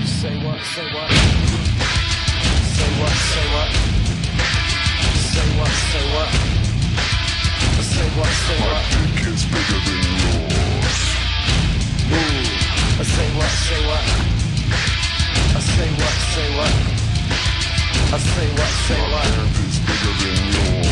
Say what? Say what? Say what? Say what? Say what? Say what? Say My what? dick is bigger than yours. Ooh. Say what? Say what? Say what? Say what? Say what? Say My what? pimp is bigger than yours.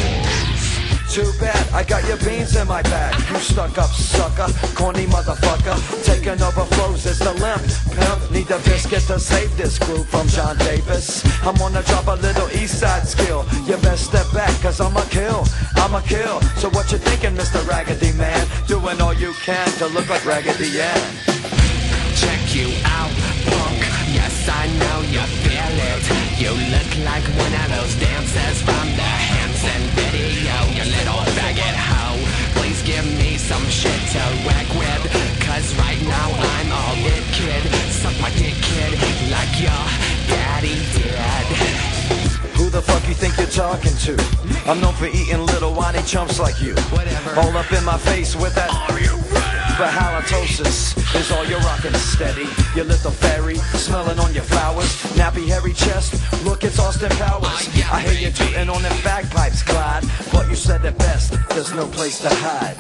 Too bad, I got your beans in my bag. You stuck up sucker, corny motherfucker. Taking over flows is the limp. Pimp, need a Bizkit to save this group from Jon Davis. I'm gonna drop a little east side skill. You best step back, cause I'm a kill. I'm a kill. So what you thinking, Mr. Raggedy Man? Doing all you can to look like Raggedy Ann. check you out, punk. Yes, I know you feel it. You look like one the fuck you think you're talking to? I'm known for eating little whiny chumps like you. Whatever. All up in my face with that. Are you ready? But halitosis is all you're rocking steady. Your little fairy, smelling on your flowers. Nappy hairy chest, look, it's Austin Powers. Oh, yeah, I hear you tooting on them bagpipes, Clyde. But you said it best, there's no place to hide.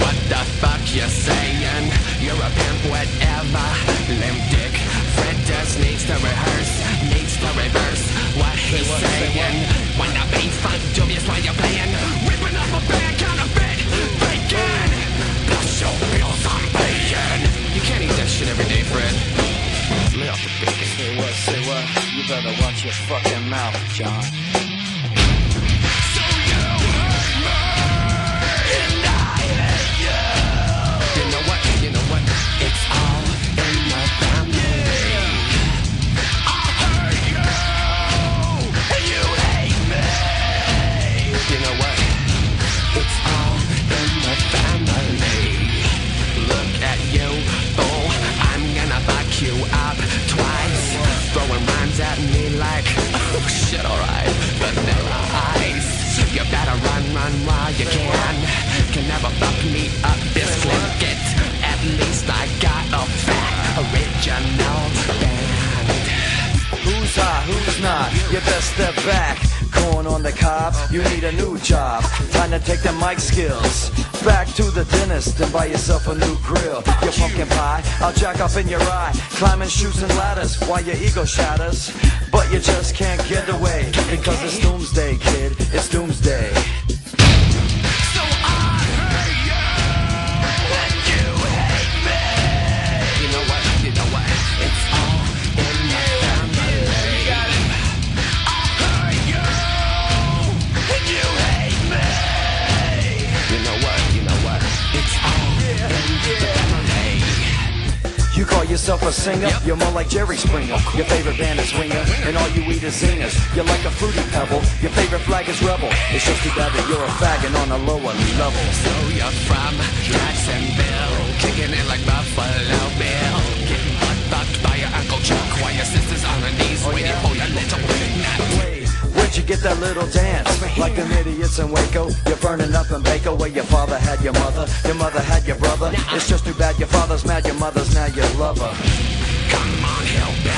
What the fuck you saying? You're a pimp, whatever. Limp dick. Watch your fucking mouth, Jon. Best step back. Corn on the cob, you need a new job. Time to take the mic skills. Back to the dentist and buy yourself a new grill. Your pumpkin pie, I'll jack up in your eye. Climbing chutes and ladders while your ego shatters. But you just can't get away. Because it's doomsday, kid. It's doomsday. Call yourself a singer? Yep. You're more like Jerry Springer. Your favorite band is Winger, and all you eat is zingers. You're like a fruity pebble. Your favorite flag is rebel. It's just too bad that you're a faggot on a lower level. So you're from Jacksonville, kicking it like Buffalo Bill, getting butt fucked by your Uncle Chuck while your sister's on her knees oh, waiting yeah? for your little. Wait, where'd you get that little dance? Like them idiots in Waco, you're burning up in Baco where your father had your mother, your mother had your brother. It's just too bad your father's mad, your mother's now your lover. Come on, hillbilly,